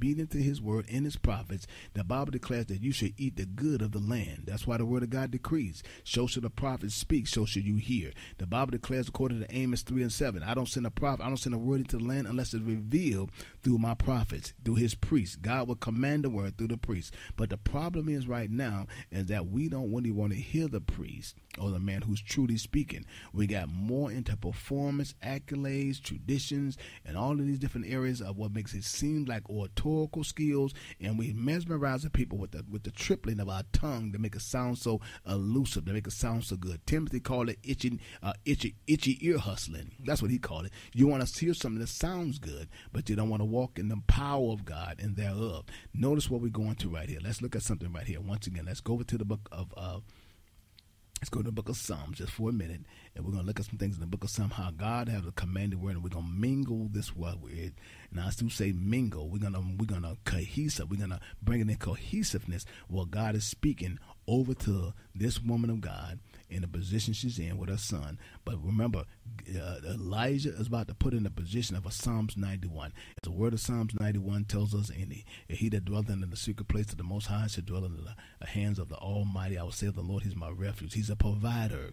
obedient to his word and his prophets, the Bible declares that you should eat the good of the land. That's why the word of God decrees. So should the prophets speak, so should you hear. The Bible declares according to Amos 3 and 7, I don't send a prophet, I don't send a word into the land unless it's revealed through my prophets, through his priests. God will command the word through the priests. But the problem is right now is that we don't really want to hear the priest or the man who's truly speaking. We got more into performance, accolades, traditions, and all of these different areas of what makes it seem like oratorical skills, and we mesmerize the people with the with the tripling of our tongue to make it sound so elusive, to make it sound so good. Timothy called it itchy, uh, itchy, itchy ear hustling. That's what he called it. You want to hear something that sounds good, but you don't want to walk in the power of God and thereof. Notice what we're going to right here. Let's look at something right here. Once again, let's go over to the book of. Uh, Let's go to the book of Psalms just for a minute, and we're going to look at some things in the book of Psalms, how God has a commanded word, and we're going to mingle this word with it. And I still say mingle. We're going to we're going to cohesive. We're going to bring it in cohesiveness. What God is speaking over to this woman of God in the position she's in with her son. But remember, uh, Elijah is about to put in the position of a Psalms 91. The word of Psalms 91 tells us, "In he, he that dwelleth in the secret place of the Most High shall dwell in the hands of the Almighty." I will say of the Lord, He's my refuge. He's a provider.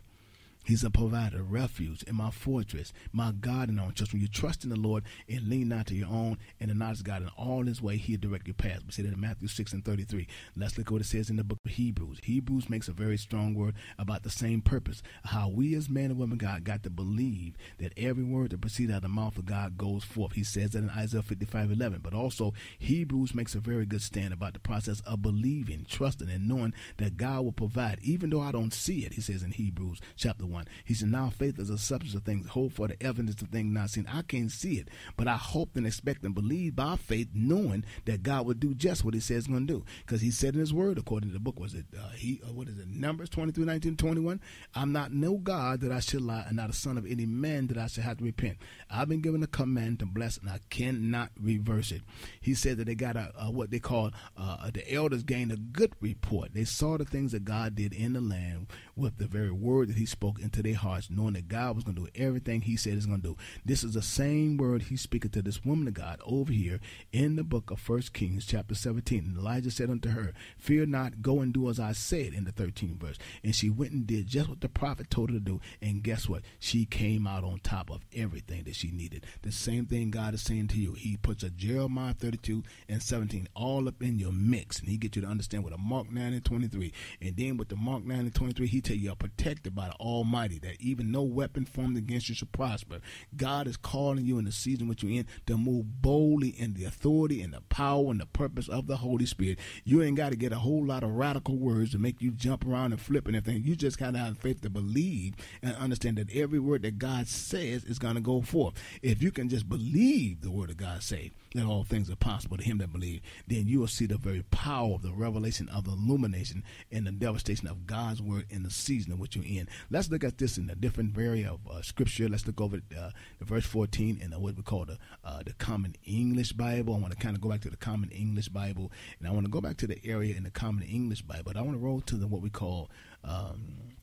He's a provider, refuge, and my fortress, my God and our trust. When you trust in the Lord and lean not to your own and the knowledge of God in all his way, he'll direct your path. We see that in Matthew 6 and 33. Let's look at what it says in the book of Hebrews. Hebrews makes a very strong word about the same purpose. How we as men and women God got to believe that every word that proceeds out of the mouth of God goes forth. He says that in Isaiah 55 11. But also, Hebrews makes a very good stand about the process of believing, trusting, and knowing that God will provide, even though I don't see it. He says in Hebrews chapter 1. He said, Now faith is a substance of things, hope for the evidence of things not seen. I can't see it, but I hope and expect and believe by faith, knowing that God will do just what He says He's going to do. Because He said in His Word, according to the book, was it uh, He? Uh, what is it? Numbers 23, 19, 21. I'm not no God that I should lie, and not a son of any man that I should have to repent. I've been given a command to bless, and I cannot reverse it. He said that they got a, a what they call uh, the elders gained a good report. They saw the things that God did in the land with the very word that He spoke into their hearts, knowing that God was going to do everything He said He's going to do. This is the same word He's speaking to this woman of God over here in the book of First Kings, chapter 17. And Elijah said unto her, Fear not, go and do as I said in the 13th verse. And she went and did just what the prophet told her to do. And guess what? She came out on top of everything that she needed. The same thing God is saying to you. He puts a Jeremiah 32 and 17 all up in your mix. And He gets you to understand what a Mark 9 and 23. And then with the Mark 9 and 23, He tell you are protected by the Almighty that even no weapon formed against you shall prosper. God is calling you in the season which you're in to move boldly in the authority and the power and the purpose of the Holy Spirit. You ain't got to get a whole lot of radical words to make you jump around and flip and everything. You just kind of have faith to believe and understand that every word that God says is going to go forth. If you can just believe the word of God say that all things are possible to him that believe, then you will see the very power of the revelation of the illumination and the devastation of God's word in the season in which you're in. Let's look at this in a different area of uh, scripture. Let's look over uh, verse 14 in what we call the uh, the Common English Bible. I want to kind of go back to the Common English Bible, and I want to go back to the area in the Common English Bible. But I want to roll to the what we call um,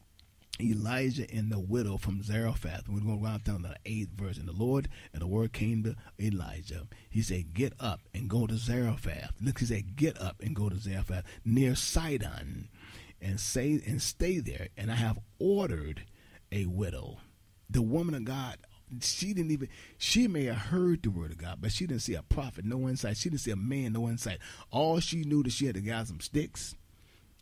Elijah and the widow from Zarephath. We're going to go down to the eighth verse. And the Lord and the word came to Elijah. He said, Get up and go to Zarephath. Look, he said, Get up and go to Zarephath near Sidon and say and stay there. And I have ordered a widow. The woman of God she didn't even she may have heard the word of God, but she didn't see a prophet, no insight. She didn't see a man, no insight. All she knew that she had to gather some sticks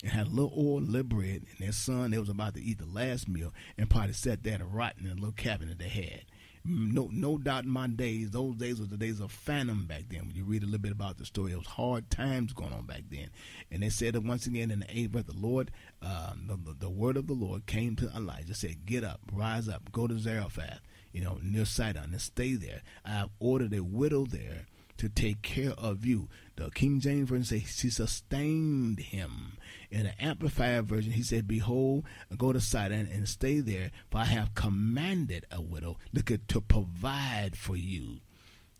and had a little oil, a little bread, and their son they was about to eat the last meal and probably sat there and rotting in a little cabin that they had. No, no doubt in my days, those days was the days of famine back then. When you read a little bit about the story, it was hard times going on back then. And they said that once again in the eighth verse, the Lord, um, the, the, word of the Lord came to Elijah, said, "Get up, rise up, go to Zarephath, you know, near Sidon, and stay there. I have ordered a widow there." To take care of you. The King James Version says she sustained him. In the Amplified Version, he said, Behold, go to Sidon and stay there, for I have commanded a widow, to provide for you.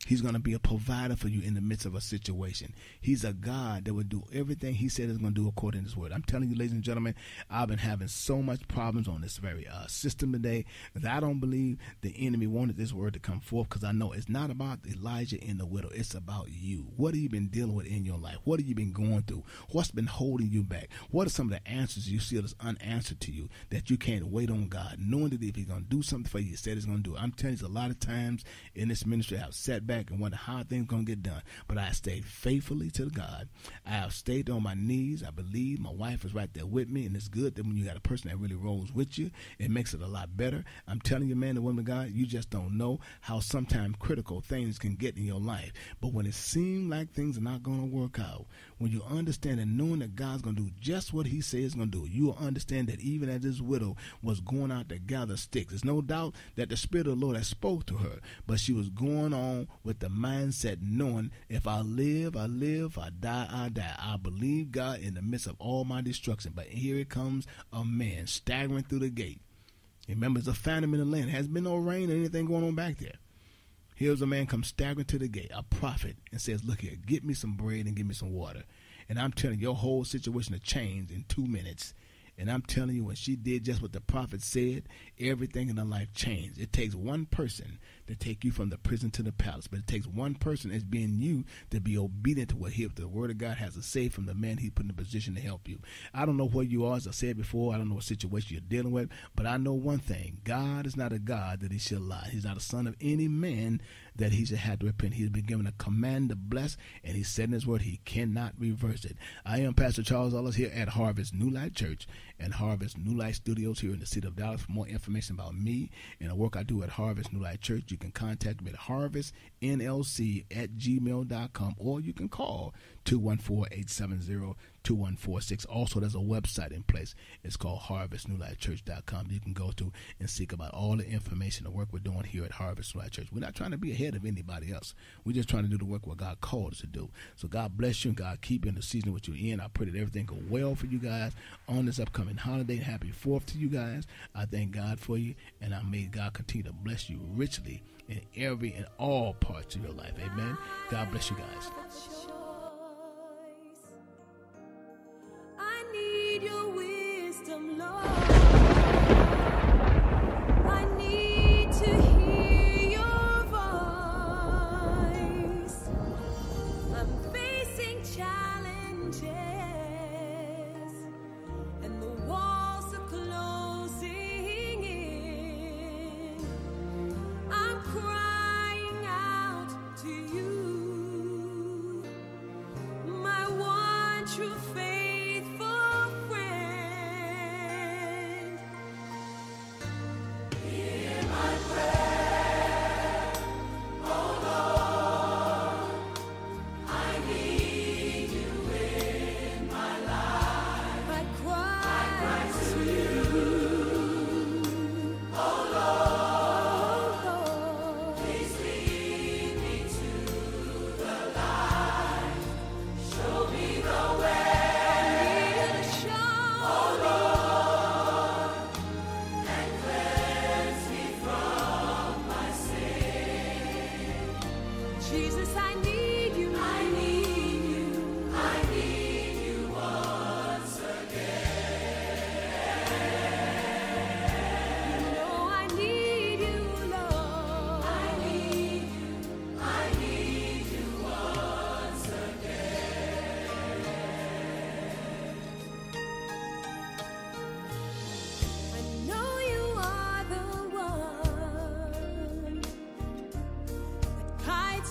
He's going to be a provider for you in the midst of a situation. He's a God that will do everything He said He's going to do according to His word. I'm telling you, ladies and gentlemen, I've been having so much problems on this very uh, system today that I don't believe the enemy wanted this word to come forth because I know it's not about Elijah and the widow. It's about you. What have you been dealing with in your life? What have you been going through? What's been holding you back? What are some of the answers you see that's unanswered to you that you can't wait on God, knowing that if He's going to do something for you, He said He's going to do it. I'm telling you, a lot of times in this ministry, I have setbacks back and wonder how things gonna get done. But I stayed faithfully to God. I have stayed on my knees. I believe my wife is right there with me, and it's good that when you got a person that really rolls with you, it makes it a lot better. I'm telling you, man, the woman of God, you just don't know how sometimes critical things can get in your life. But when it seems like things are not gonna work out, when you understand and knowing that God's going to do just what He says to do, you will understand that even as this widow was going out to gather sticks, there's no doubt that the Spirit of the Lord had spoke to her, but she was going on with the mindset knowing if I live, I live, I die, I die. I believe God in the midst of all my destruction. But here it comes a man staggering through the gate. Remember, it's a phantom in the land. Has been no rain or anything going on back there. Here's a man comes staggering to the gate, a prophet, and says, Look here, get me some bread and give me some water. And I'm telling you, your whole situation will change in two minutes. And I'm telling you, when she did just what the prophet said, everything in her life changed. It takes one person to take you from the prison to the palace. But it takes one person as being you to be obedient to what he, the word of God has to say from the man he put in a position to help you. I don't know where you are, as I said before. I don't know what situation you're dealing with, but I know one thing: God is not a God that he shall lie. He's not a son of any man that he should have to repent. He's been given a command to bless, and he said in his word he cannot reverse it. I am Pastor Charles Ellis here at Harvest New Life Church and Harvest New Life Studios here in the city of Dallas. For more information about me and the work I do at Harvest New Life Church, you can contact me at harvestnlc at gmail.com or you can call 214-870 2146. Also, there's a website in place. It's called harvestnewlifechurch.com. You can go to and seek about all the information, the work we're doing here at Harvest New Life Church. We're not trying to be ahead of anybody else. We're just trying to do the work what God called us to do. So God bless you and God keep you in the season what you're in. I pray that everything go well for you guys on this upcoming holiday. Happy Fourth to you guys. I thank God for you, and I may God continue to bless you richly in every and all parts of your life. Amen. God bless you guys.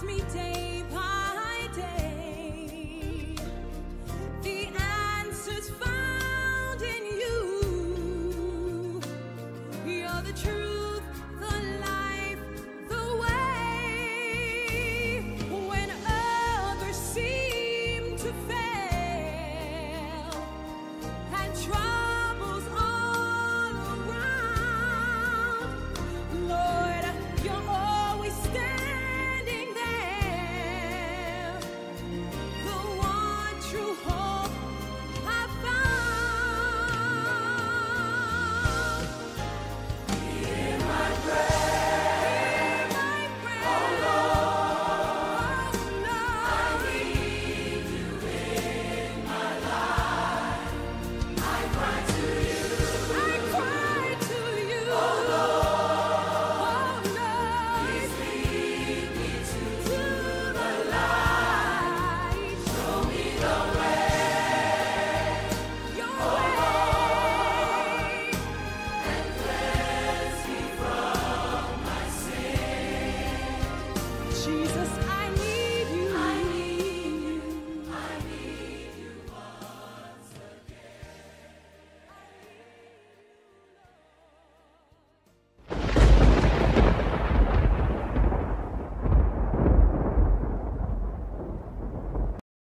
me take